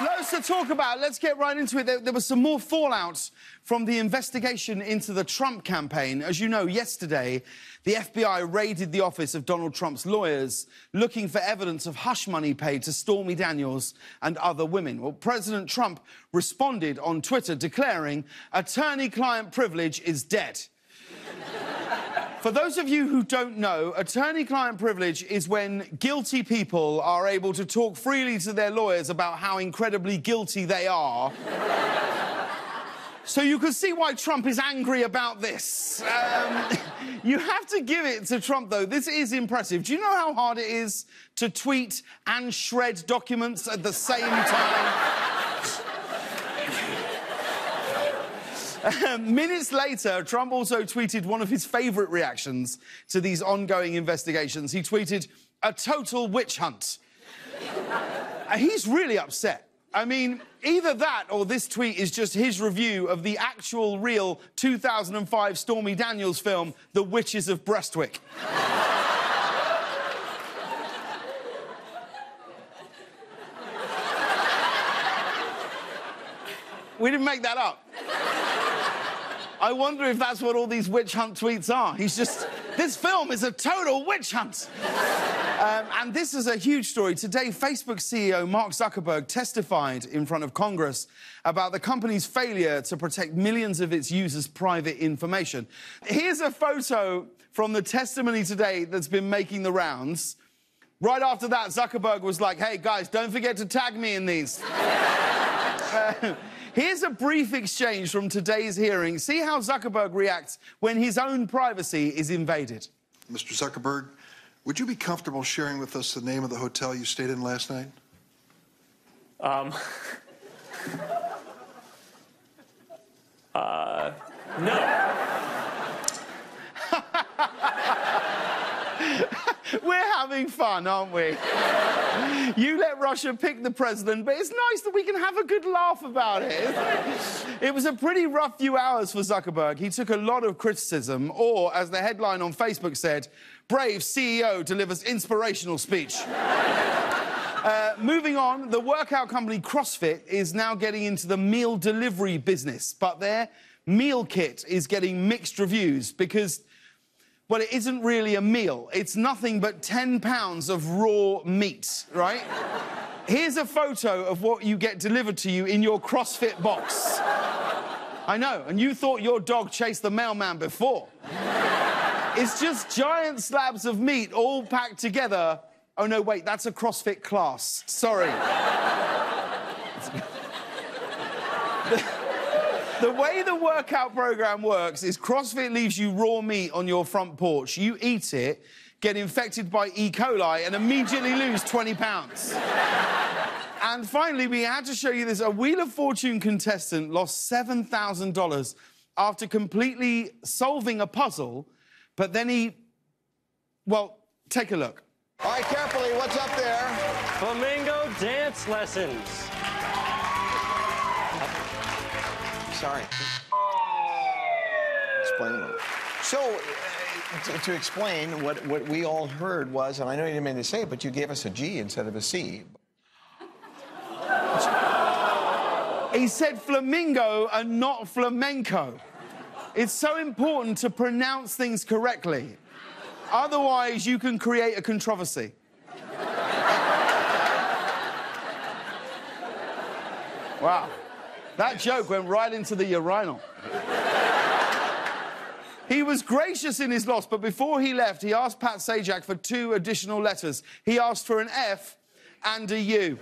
Loads to talk about. Let's get right into it. There, there was some more fallout from the investigation into the Trump campaign. As you know, yesterday, the FBI raided the office of Donald Trump's lawyers, looking for evidence of hush money paid to Stormy Daniels and other women. Well, President Trump responded on Twitter, declaring, attorney client privilege is dead. For those of you who don't know, attorney client privilege is when guilty people are able to talk freely to their lawyers about how incredibly guilty they are. so you can see why Trump is angry about this. Um, you have to give it to Trump, though. This is impressive. Do you know how hard it is to tweet and shred documents at the same time? Minutes later, Trump also tweeted one of his favourite reactions to these ongoing investigations. He tweeted, a total witch hunt. He's really upset. I mean, either that or this tweet is just his review of the actual, real 2005 Stormy Daniels film, The Witches of Breastwick. we didn't make that up. I wonder if that's what all these witch hunt tweets are. He's just, this film is a total witch hunt. Um, and this is a huge story. Today, Facebook CEO Mark Zuckerberg testified in front of Congress about the company's failure to protect millions of its users' private information. Here's a photo from the testimony today that's been making the rounds. Right after that, Zuckerberg was like, hey, guys, don't forget to tag me in these. Uh, Here's a brief exchange from today's hearing. See how Zuckerberg reacts when his own privacy is invaded. Mr. Zuckerberg, would you be comfortable sharing with us the name of the hotel you stayed in last night? Um. uh. No. Having fun, aren't we? you let Russia pick the president, but it's nice that we can have a good laugh about it. it? Was a pretty rough few hours for Zuckerberg. He took a lot of criticism, or, as the headline on Facebook said, brave CEO delivers inspirational speech. Uh, moving on, the workout company CrossFit is now getting into the meal delivery business, but their meal kit is getting mixed reviews because well, it isn't really a meal. It's nothing but 10 pounds of raw meat, right? Here's a photo of what you get delivered to you in your CrossFit box. I know, and you thought your dog chased the mailman before. it's just giant slabs of meat all packed together. Oh, no, wait, that's a CrossFit class. Sorry. The way the workout program works is CrossFit leaves you raw meat on your front porch. You eat it, get infected by E. coli, and immediately lose 20 pounds. and finally, we had to show you this. A Wheel of Fortune contestant lost $7,000 after completely solving a puzzle, but then he. Well, take a look. All right, carefully, what's up there? Flamingo dance lessons. Sorry. Explain. So, uh, to, to, explain, what, what we all heard was, and I know you didn't mean to say it, but you gave us a G instead of a C. He said flamingo and not flamenco. It's so important to pronounce things correctly. Otherwise, you can create a controversy. wow. That joke went right into the urinal. He was gracious in his loss, but before he left, he asked Pat Sajak for two additional letters. He asked for an F and a U.